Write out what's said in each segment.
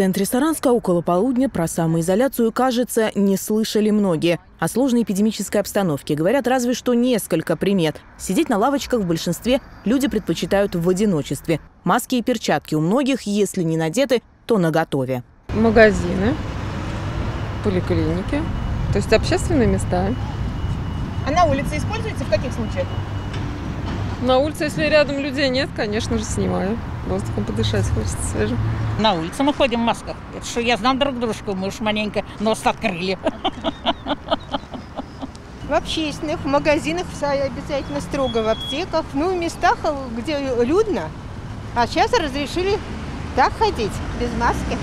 центре Саранска около полудня про самоизоляцию, кажется, не слышали многие. О сложной эпидемической обстановке говорят разве что несколько примет. Сидеть на лавочках в большинстве люди предпочитают в одиночестве. Маски и перчатки у многих, если не надеты, то наготове. Магазины, поликлиники, то есть общественные места. А на улице используете в каких случаях? На улице, если рядом людей нет, конечно же, снимаю. Воздухом подышать хочется свежим. На улице мы ходим в масках. Это что, я знам друг дружку, мы уж маленько нос открыли. В общественных, в магазинах все обязательно строго, в аптеках, ну, в местах, где людно. А сейчас разрешили так ходить, без маски.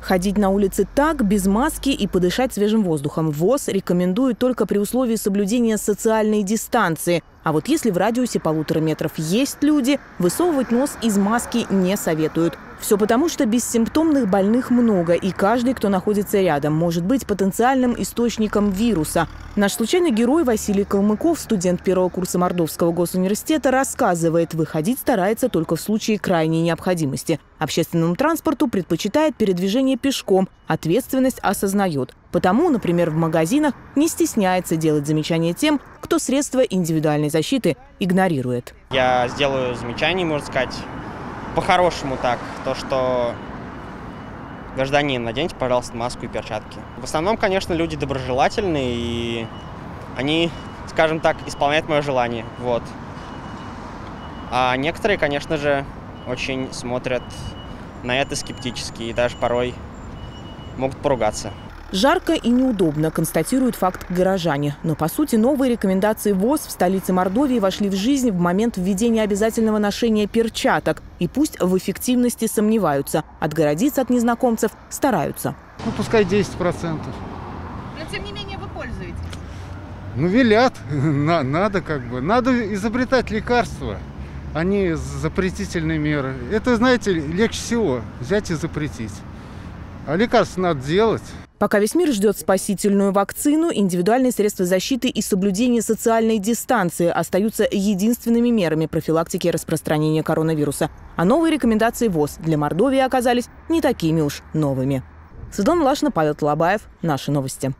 Ходить на улице так, без маски и подышать свежим воздухом ВОЗ рекомендуют только при условии соблюдения социальной дистанции. А вот если в радиусе полутора метров есть люди, высовывать нос из маски не советуют. Все потому, что бессимптомных больных много, и каждый, кто находится рядом, может быть потенциальным источником вируса. Наш случайный герой Василий Калмыков, студент первого курса Мордовского госуниверситета, рассказывает, выходить старается только в случае крайней необходимости. Общественному транспорту предпочитает передвижение пешком, ответственность осознает. Потому, например, в магазинах не стесняется делать замечания тем, кто средства индивидуальной защиты игнорирует. Я сделаю замечание, можно сказать, по-хорошему так, то, что гражданин, наденьте, пожалуйста, маску и перчатки. В основном, конечно, люди доброжелательные, и они, скажем так, исполняют мое желание, вот. А некоторые, конечно же, очень смотрят на это скептически и даже порой могут поругаться. Жарко и неудобно, констатирует факт горожане. Но, по сути, новые рекомендации ВОЗ в столице Мордовии вошли в жизнь в момент введения обязательного ношения перчаток. И пусть в эффективности сомневаются, отгородиться от незнакомцев стараются. Ну, пускай 10%. Но, тем не менее, вы пользуетесь. Ну, велят. На, надо как бы. Надо изобретать лекарства, а не запретительные меры. Это, знаете, легче всего взять и запретить. А лекарства надо делать. Пока весь мир ждет спасительную вакцину, индивидуальные средства защиты и соблюдение социальной дистанции остаются единственными мерами профилактики распространения коронавируса. А новые рекомендации ВОЗ для Мордовии оказались не такими уж новыми. Светлана Лашина, Павел Толобаев. Наши новости.